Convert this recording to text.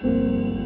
Música